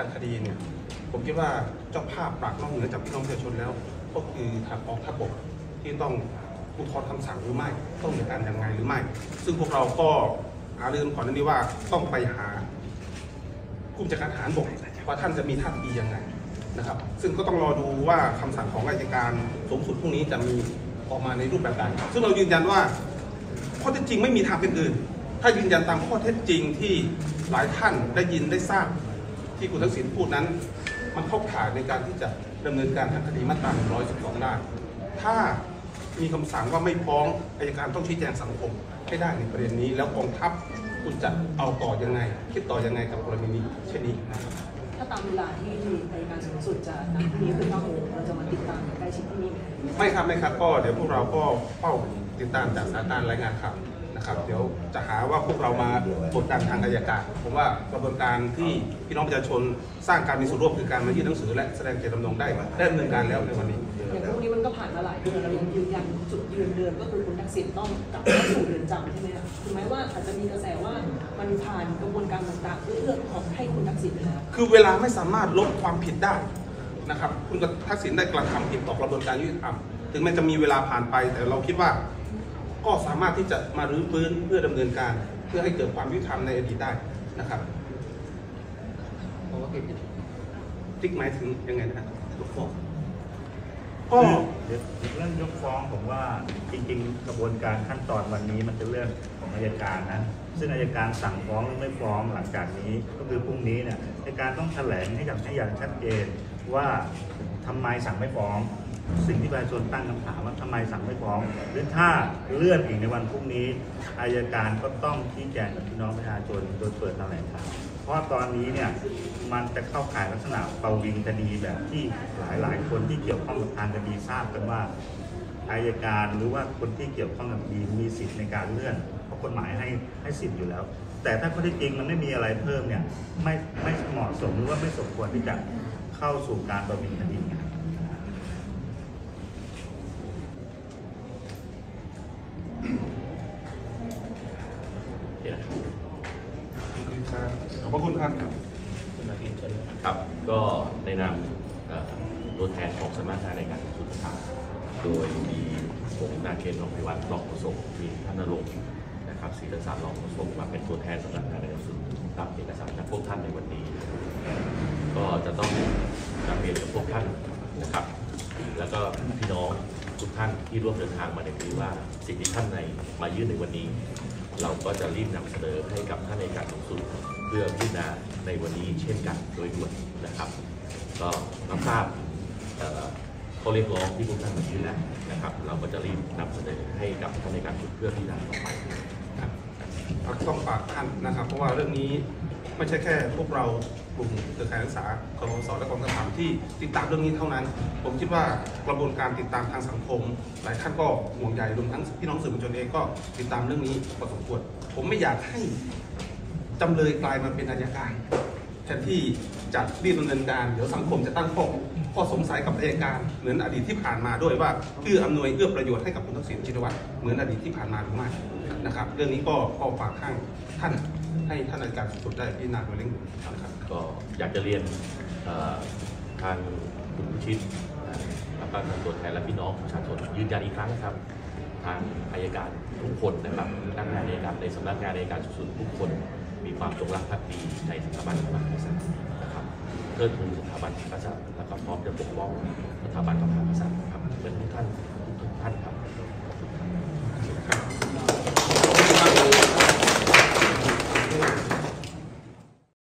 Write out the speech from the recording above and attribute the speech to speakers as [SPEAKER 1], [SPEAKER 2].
[SPEAKER 1] การคดีเนี่ยผมคิดว่าเจ้าภาพปรากนอกเหนือจากพี่น้องประชาชนแล้ว ก็คือทางกองทัพบกที่ต้องอุทธรณ์คำสั่งหรือไม่ต้องดำเนินการยังไงหรือไม่ ซึ่งพวกเราก็หาเรื่องก่อนน้านี้ว่าต้องไปหาผู้บัญชาการทหารบกว่าท่านจะมีท่าทียังไงนะครับ ซึ่งก็ต้องรอดูว่าคำสั่งของราชการสูงสุดพรุ่งนี้จะมีออกมาในรูปแบบใดซึ่งเรายืนยันว่าข้อเท็จจริงไม่มีทางเป็นอื่น ถ้ายืนยันตามข้อเท็จจริงที่หลายท่านได้ยินได้ทราบ ที่คุณทักษิณพูดนั้น มันเข้าข่ายในการที่จะดำเนินการทางคดีมาตรา112ได้ถ้ามีคำสั่งว่าไม่ฟ้องอายการต้องชี้แจงสังคมให้ได้ในประเด็นนี้ แล้วกองทัพคุณจะเอาต่อยังไง คิดต่อยังไงกับกรณีนี้เช่นนี้นะครับ
[SPEAKER 2] ถ้าตามเวลาที่ในการสูงสุดจะนัดพรุ่งนี้คือ9โมงเราจะมาติดตามใกล้ชิดที่นี่ไหมคะ
[SPEAKER 1] ไม่ครับไม่ครับก็เดี๋ยวพวกเราก็เฝ้าติดตามจากสถานการณ์รายงานข่าว นะครับเดี๋ยวจะหาว่าพวกเรามากดดันทางอายการผมว่ากระบวนการที่พี่น้องประชาชนสร้างการมีส่วนร่วมคือการมายื่นหนังสือ และแสดงเจตจำนงได้ได้ดำเนินการแล้วในวันนี้
[SPEAKER 2] อย่างพรุ่งนี้มันก็ผ่านมาหลายเดือนเรายังยืนยันจุดยืนเดิมก็คือคุณทักษิณต้องกลับเข้าสู่เรือนจำใช่ไหมคะถึงแม้ว่าอาจจะมีกระแสว่ามันผ่านกระบวนการต่างๆเพื่อเอื้อของให้คุณทักษิณนะครับ
[SPEAKER 1] คือเวลาไม่สามารถลบความผิดได้นะครับคุณทักษิณได้กระทำผิดต่อกระบวนการยุติธรรมถึงแม้จะมีเวลาผ่านไปแต่เราคิดว่า ก็สามารถที่จะมารื้อฟื้นเพื่อดำเนินการ เพื่อให้เกิดความยุติธรรมในอดีตได้นะครับติ๊กหมายถึงยังไงนะครับทุกข้อก็
[SPEAKER 3] เรื่องยกฟ้องผมว่าจริง ๆ กระบวนการขั้นตอนวันนี้มันเป็นเรื่องของอายการนะซึ่งอายการสั่งฟ้องหรือไม่ฟ้องหลังจากนี้ก็คือพรุ่งนี้เนี่ยอายการต้องแถลงให้กับให้อย่างชัดเจนว่าทำไมสั่งไม่ฟ้อง สิ่งที่ประชาชนตั้งคำถามว่าทำไมสั่งไม่ฟ้อง หรือถ้าเลื่อนอีกในวันพรุ่งนี้อายการก็ต้องชี้แจงกับพี่น้องประชาชนโดยเปิดแถลงข่าวเพราะตอนนี้เนี่ยมันจะเข้าข่ายลักษณะเปาวิงคดีแบบที่หลายๆคนที่เกี่ยวข้องกับทางคดีทราบกันว่าอายการหรือว่าคนที่เกี่ยวข้องกับคดีมีสิทธิ์ในการเลื่อนเพราะกฎหมายให้ให้สิทธิ์อยู่แล้ว แต่ถ้าข้อเท็จจริงมันไม่มีอะไรเพิ่มเนี่ยไม่ไม่เหมาะสมหรือว่าไม่สมควรที่จะเข้าสู่การประวินคดี นะครับ
[SPEAKER 1] ขอบพระคุณครับ
[SPEAKER 4] ครับ ก็ในนามตัวแทนของสำนักงานในการสุขภาพโดยมีผมนาเคนรองพิวัตรรองโฆษกมีท่านนรงค์นะครับศรีรักษารองโฆษกมาเป็นตัวแทนสำนักงานในการสุขรับเอกสารจากพวกท่านในวันนี้ ก็จะต้องกลับเรียนกับพวกท่านนะครับ แล้วก็พี่น้องทุกท่านที่ร่วมเดินทางมาในวันนี้ว่าสิ่งที่ท่านในมายื่นในวันนี้ เราก็จะรีบนำเสนอให้กับท่านในการสูงสุด เพื่อพิจารณาในวันนี้เช่นกันโดยด่วนนะครับ ก็รับทราบเข้อเรียกร้องที่พวกท่านมายื่นแล้วนะครับ เราก็จะรีบนำเสนอให้กับท่านในการเพื่อพิจารณาต่อไปครับ
[SPEAKER 1] ต้องฝากท่านนะครับ เพราะว่าเรื่องนี้ไม่ใช่แค่พวกเรากลุ่มเครือข่ายนักศึกษากรมศและกองทัพที่ติดตามเรื่องนี้เท่านั้น ผมคิดว่ากระบวนการติดตามทางสังคม หลายท่านก็ห่วงใยรวมทั้งพี่น้องสื่อมวลชนเองก็ติดตามเรื่องนี้พอสมควรผมไม่อยากให้ จำเลยกลายมาเป็นอายการแทนที่จะรีบดำเนินการเดี๋ยวสังคมจะตั้งข้อข้อสงสัยกับอายการเหมือนอดีตที่ผ่านมาด้วยว่าเอื้ออำนวยเอื้อประโยชน์ให้กับคุณทักษิณชินวัตรเหมือนอดีตที่ผ่านมาหรือไม่นะครับ เรื่องนี้ก็ก็ฝากข้างท่านให้ท่านอาจารย์สุดได้พิจารณาโดยเร่งด่วนครับ
[SPEAKER 4] ก็อยากจะเรียนทางคุณผู้ชิดนแล้วก็ทางตัวแทนและพี่น้องประชาชนยืนยันอีกครั้งนะครับ ทางอายการทุกคนนะครับนักงานอายการในสำนักงานอายการสูงสุดทุกคน มีความจงรักภักดีในสถาบันพระมหากษัตริย์นะครับเทิดทูนสถาบันพระมหากษัตริย์แล้วก็พร้อมจะปกป้องสถาบันพระมหากษัตริย์ครับเหมือนทุกท่านทุกท่านครับ